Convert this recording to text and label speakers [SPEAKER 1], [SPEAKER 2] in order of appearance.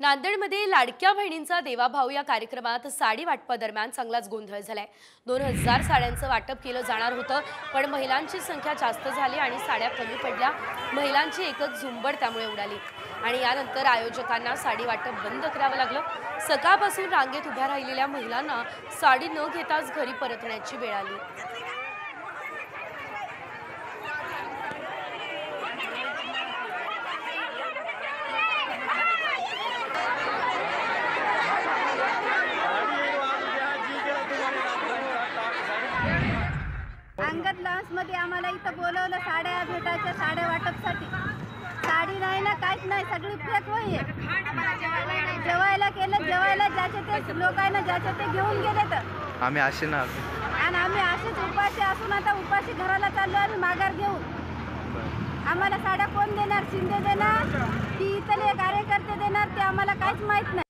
[SPEAKER 1] नांदेडमध्ये लाडक्या बहिणींचा देवाभाऊ या कार्यक्रमात साडी वाटपादरम्यान चांगलाच गोंधळ झालाय. दोन हजार साड्यांचं वाटप केलं जाणार होतं पण महिलांची संख्या जास्त झाली आणि साड्या कमी पडल्या. महिलांची एकच झुंबड त्यामुळे उडाली. आणि यानंतर आयोजकांना साडी वाटप बंद करावं लागलं. सकाळपासून रांगेत उभ्या राहिलेल्या महिलांना साडी न घेताच घरी परतण्याची वेळ आली.
[SPEAKER 2] अंगदमध्ये आम्हाला इथं बोलवलं साड्या भेटायच्या साड्या वाटपसाठी. साडी नाही ना काहीच नाही सगळी फेक वही जेवायला केलं जेवायला ज्याचे ते लोकांना ज्याचे ते घेऊन गेले तर.
[SPEAKER 3] आम्ही असे ना.
[SPEAKER 2] आणि आम्ही असेच उपाशी असून आता उपाशी घराला चाललो आम्ही माघार घेऊन. आम्हाला साड्या कोण देणार? शिंदे देणार? की इथले कार्यकर्ते देणार? ते आम्हाला काहीच माहीत नाही.